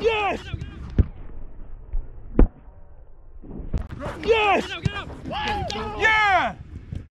Yes! Yes! Yeah!